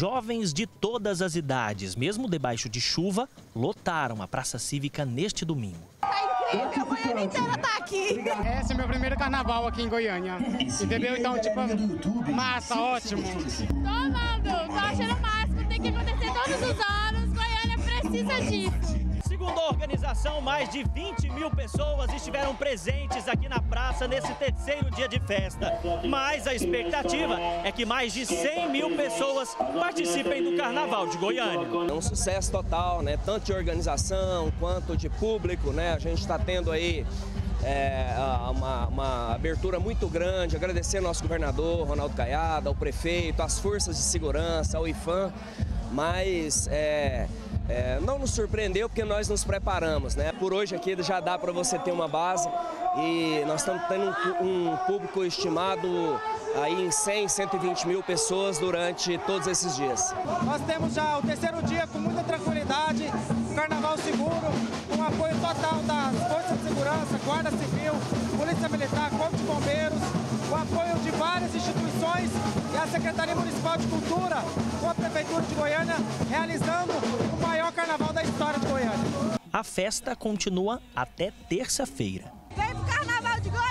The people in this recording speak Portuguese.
Jovens de todas as idades, mesmo debaixo de chuva, lotaram a Praça Cívica neste domingo. Tá incrível, a Goiânia inteira tá aqui. Esse é meu primeiro carnaval aqui em Goiânia. Entendeu? Então, tipo, massa, ótimo. Tô amando, tô achando o máximo, tem que acontecer todos os anos, Goiânia precisa disso. Segundo a organização, mais de 20 mil pessoas estiveram presentes aqui na praça nesse terceiro dia de festa. Mas a expectativa é que mais de 100 mil pessoas participem do Carnaval de Goiânia. É um sucesso total, né? Tanto de organização quanto de público, né? A gente está tendo aí é, uma, uma, abertura muito grande, agradecer ao nosso governador, Ronaldo Caiado, ao prefeito, às forças de segurança, ao IFAM, mas é, é, não nos surpreendeu porque nós nos preparamos, né? Por hoje aqui já dá para você ter uma base e nós estamos tendo um, um, público estimado aí em 100, 120 mil pessoas durante todos esses dias. Nós temos já o terceiro dia com muita tranquilidade, carnaval seguro, com apoio total das forças de segurança, Guarda Civil, Polícia Militar, Corpo de Bombeiros, o apoio de várias instituições e a Secretaria Municipal de Cultura, com a Prefeitura de Goiânia, realizando carnaval da história de Goiânia. A festa continua até terça-feira. Vem pro Carnaval de Goiânia!